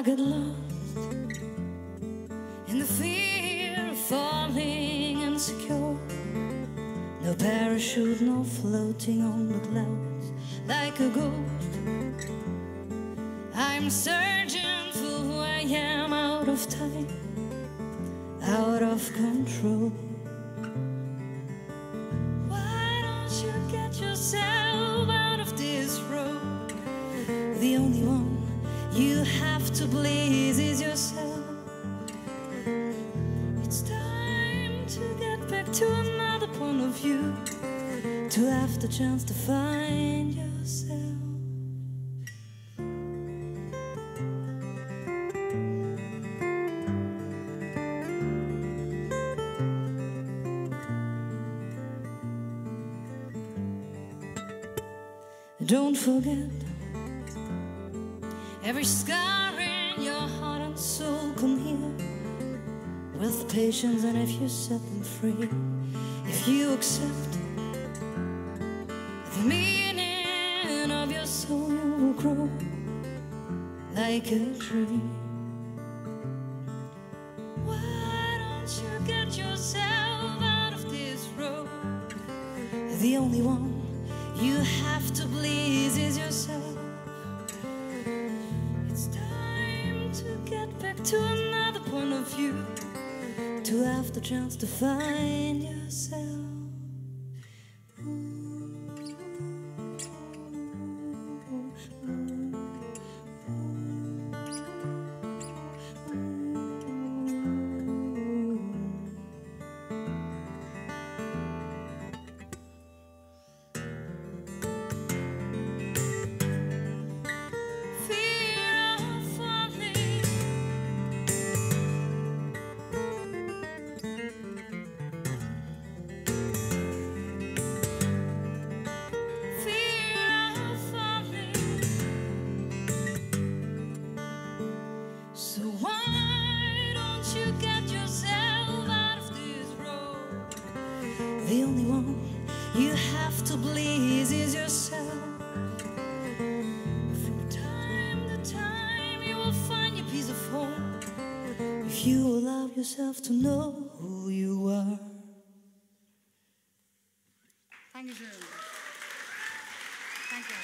I get lost in the fear of falling insecure. No parachute, no floating on the clouds like a ghost. I'm searching for who I am out of time, out of control. Why don't you get yourself out of this road? The only one you have to please is yourself. It's time to get back to another point of view, to have the chance to find yourself. Don't forget every scar in your heart and soul. Come here with patience, and if you set them free, if you accept the meaning of your soul, you will grow like a tree. Why don't you get yourself out of this road? The only one you have to please is yourself. To have the chance to find yourself. The only one you have to please is yourself. From time to time, you will find your peace of home if you allow yourself to know who you are. Dankeschön. Danke.